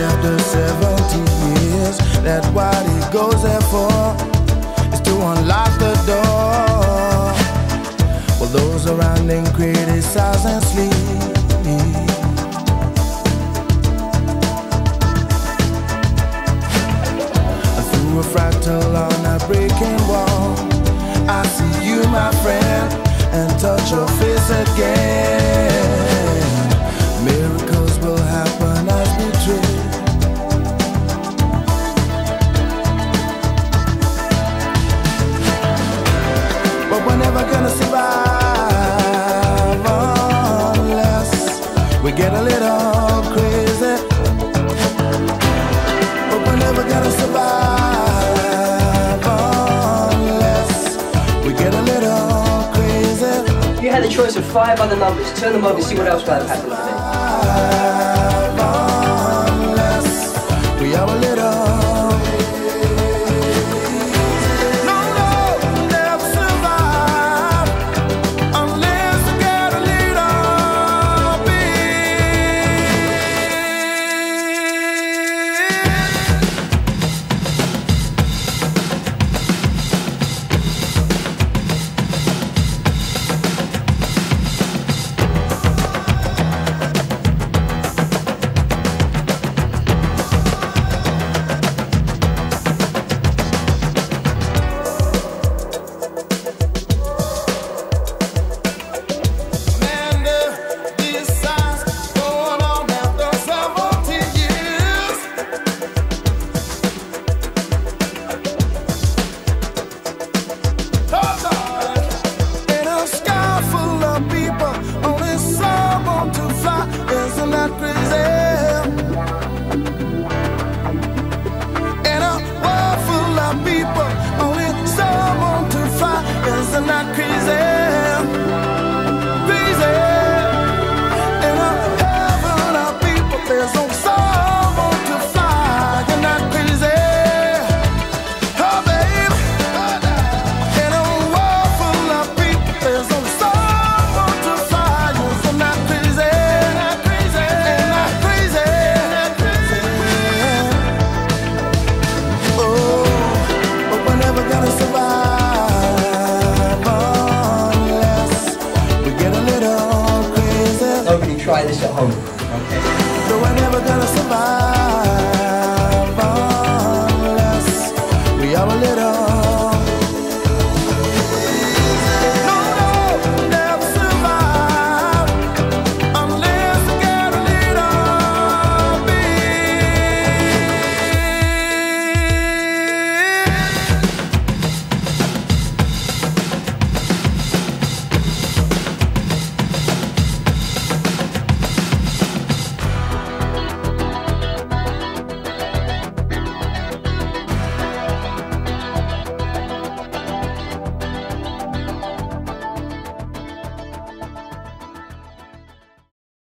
after 70 years what he goes there for Is to unlock the door. Those around him criticize and sleep. battle on a breaking wall. I see you, my friend, and touch your face again. get a little crazy. If you had the choice of five other numbers, turn them over and see what else might have happened. try this at home.